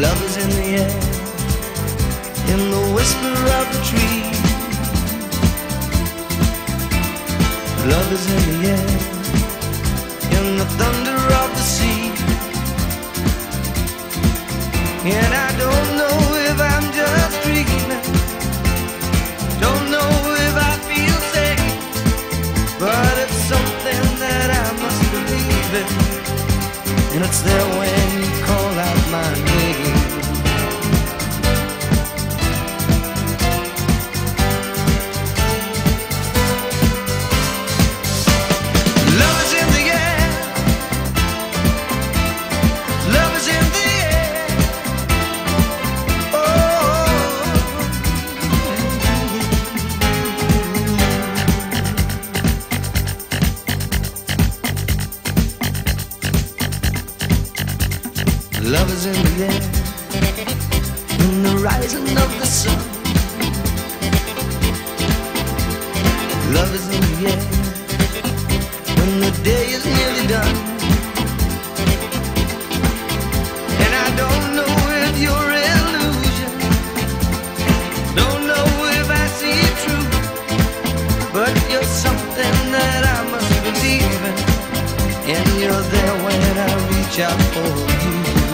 Love is in the air, in the whisper of the tree. Love is in the air, in the thunder of the sea. And I don't know if I'm just dreaming, don't know if I feel safe, but it's something that I must believe in, and it's there when Love is in the air. In the rising of the sun. Love is in the air when the day is nearly done. And I don't know if you're illusion, don't know if I see but you're something that I must and you're there when I reach out for you.